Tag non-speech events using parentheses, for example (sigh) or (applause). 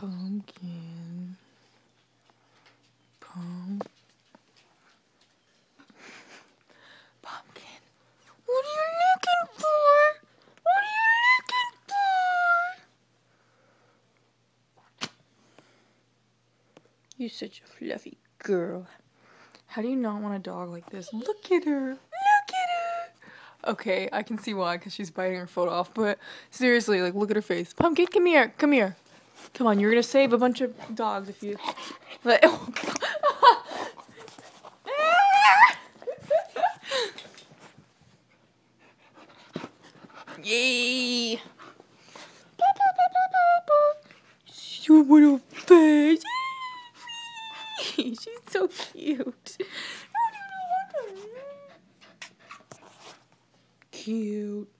Pumpkin. Pump. Pumpkin. What are you looking for? What are you looking for? You're such a fluffy girl. How do you not want a dog like this? Look at her. Look at her. Okay, I can see why, because she's biting her foot off. But seriously, like, look at her face. Pumpkin, come here. Come here. Come on, you're gonna save a bunch of dogs if you. Oh Yay! Your little face. (laughs) She's so cute. Cute.